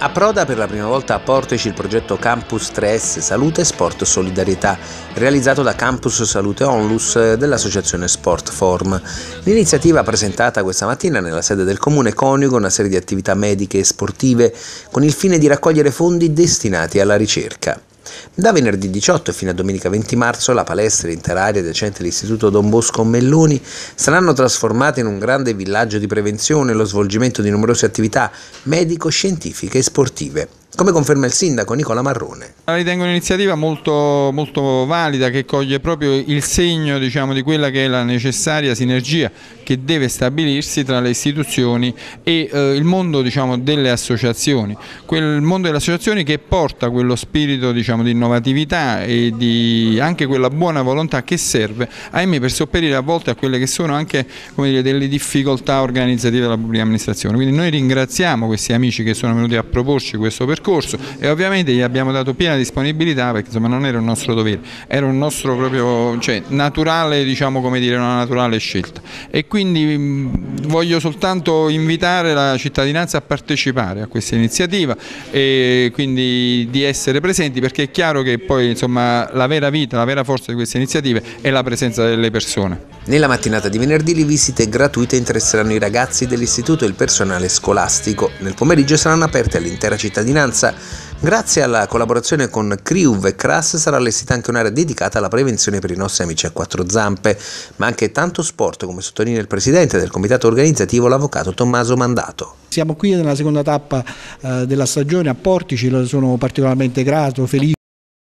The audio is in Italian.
Approda per la prima volta a Portici il progetto Campus 3S Salute Sport Solidarietà, realizzato da Campus Salute Onlus dell'associazione Sport Form. L'iniziativa presentata questa mattina nella sede del comune coniuga una serie di attività mediche e sportive con il fine di raccogliere fondi destinati alla ricerca. Da venerdì 18 fino a domenica 20 marzo la palestra interaria decente dell'Istituto Don Bosco Melloni saranno trasformate in un grande villaggio di prevenzione e lo svolgimento di numerose attività medico-scientifiche e sportive come conferma il sindaco Nicola Marrone. La ritengo un'iniziativa molto, molto, valida che coglie proprio il segno diciamo, di quella che è la necessaria sinergia che deve stabilirsi tra le istituzioni e eh, il mondo diciamo, delle associazioni, quel mondo delle associazioni che porta quello spirito diciamo, di innovatività e di anche quella buona volontà che serve ahimè per sopperire a volte a quelle che sono anche dire, delle difficoltà organizzative della pubblica amministrazione. Quindi noi ringraziamo questi amici che sono venuti a proporci questo percorso e ovviamente gli abbiamo dato piena disponibilità perché insomma non era un nostro dovere, era un nostro proprio cioè, naturale, diciamo come dire, una naturale scelta e quindi mh, voglio soltanto invitare la cittadinanza a partecipare a questa iniziativa e quindi di essere presenti perché è chiaro che poi insomma la vera vita, la vera forza di queste iniziative è la presenza delle persone. Nella mattinata di venerdì le visite gratuite interesseranno i ragazzi dell'istituto e il personale scolastico. Nel pomeriggio saranno aperte all'intera cittadinanza. Grazie alla collaborazione con CRIUV e CRAS sarà allestita anche un'area dedicata alla prevenzione per i nostri amici a quattro zampe, ma anche tanto sport, come sottolinea il presidente del comitato organizzativo, l'avvocato Tommaso Mandato. Siamo qui nella seconda tappa eh, della stagione a Portici, sono particolarmente grato, felice.